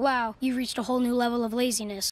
Wow, you've reached a whole new level of laziness.